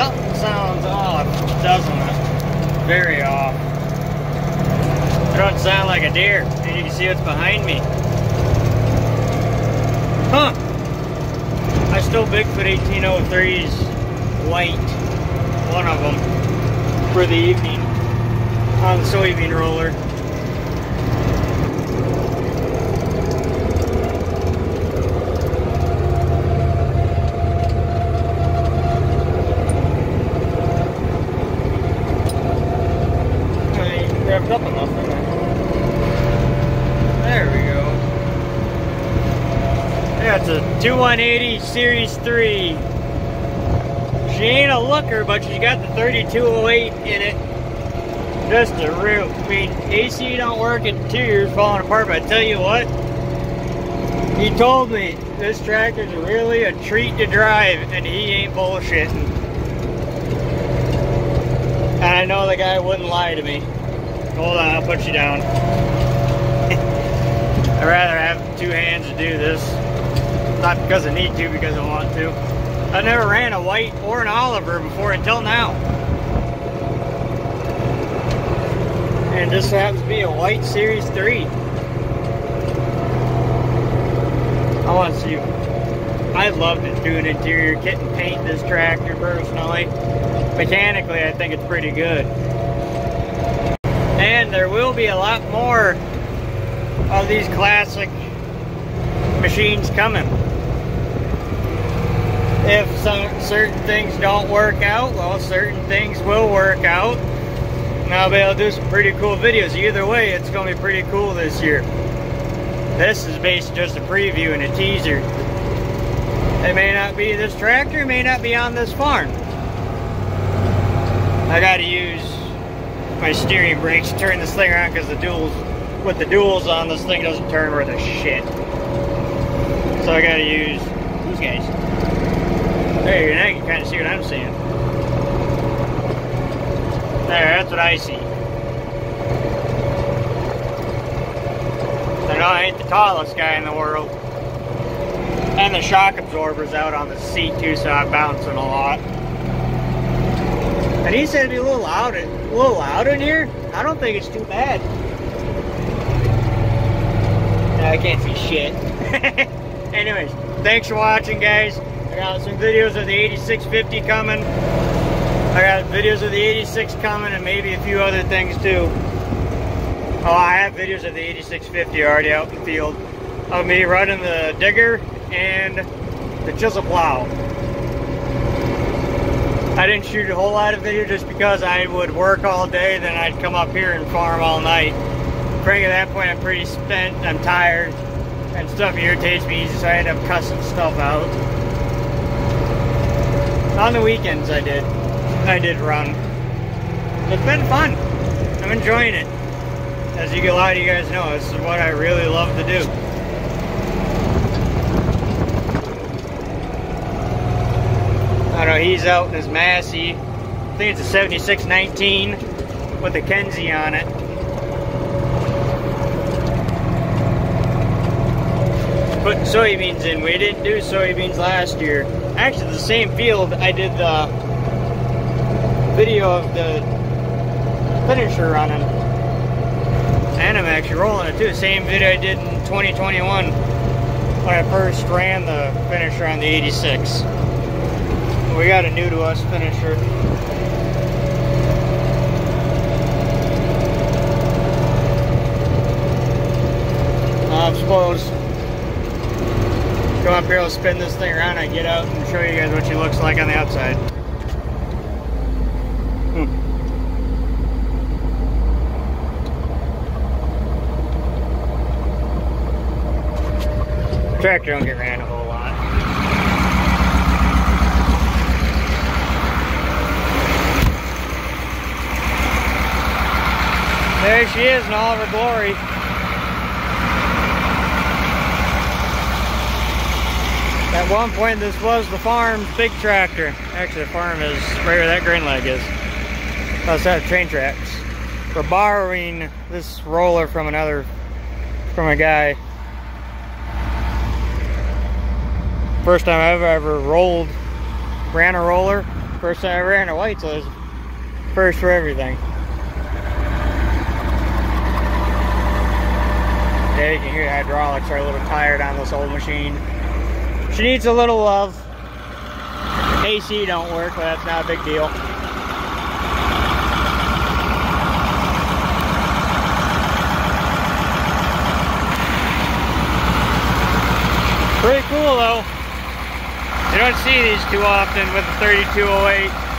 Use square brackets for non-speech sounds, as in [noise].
Something sounds off, doesn't it? Very off. It don't sound like a Deere. And you can see what's behind me. Huh. I stole Bigfoot 1803's white, one of them, for the evening on the soybean roller. I revved up enough, didn't I? There we go. Yeah, it's a 2180 Series 3. She ain't a looker, but she's got the 3208 in it. Just a real, I mean, AC don't work, and interior's falling apart, but I tell you what, he told me this tractor's really a treat to drive, and he ain't bullshitting. And I know the guy wouldn't lie to me. Hold on, I'll put you down. [laughs] I'd rather have two hands to do this. Not because I need to, because I want to. I never ran a white or an Oliver before until now. And this happens to be a white Series 3. I want to see. I'd love to do an interior kit and paint this tractor personally. Mechanically, I think it's pretty good. And there will be a lot more of these classic machines coming. If some certain things don't work out, well, certain things will work out. And I'll be able to do some pretty cool videos. Either way, it's going to be pretty cool this year. This is basically just a preview and a teaser. It may not be this tractor, it may not be on this farm. I gotta use my steering brakes to turn this thing around because the duals, with the duals on, this thing doesn't turn worth a shit. So I gotta use these guys. There, now you can kind of see what I'm seeing. There, that's what I see. I know oh, I ain't the tallest guy in the world. And the shock absorber's out on the seat too, so I'm bouncing a lot. And he said it'd be a little loud, a little loud in here. I don't think it's too bad. I can't see shit. [laughs] Anyways, thanks for watching, guys. I got some videos of the 8650 coming. I got videos of the 86 coming and maybe a few other things too. Oh, I have videos of the 8650 already out in the field of me running the digger and the chisel plow. I didn't shoot a whole lot of video just because I would work all day, then I'd come up here and farm all night. Frankly, at that point, I'm pretty spent, I'm tired, and stuff irritates me so I end up cussing stuff out. On the weekends, I did. I did run. It's been fun. I'm enjoying it. As you, a lot of you guys know, this is what I really love to do. I know, he's out in his Massey. I think it's a 7619 with a Kinze on it. Putting soybeans in. We didn't do soybeans last year. Actually, the same field I did the video of the finisher running. And I'm actually rolling it too. Same video I did in 2021 when I first ran the finisher on the 86. We got a new to us finisher. Uh, I suppose go up here, I'll spin this thing around, I get out and show you guys what she looks like on the outside. Hmm. Tractor don't get ran a whole lot. There she is in all of her glory. At one point, this was the farm's big tractor. Actually, the farm is right where that grain leg is. Outside of train tracks. We're borrowing this roller from another, from a guy. First time I've ever rolled, ran a roller. First time I ran a white, so first for everything. Yeah, you can hear the hydraulics are a little tired on this old machine. She needs a little love. AC don't work, but that's not a big deal. Pretty cool though. You don't see these too often with the 3208.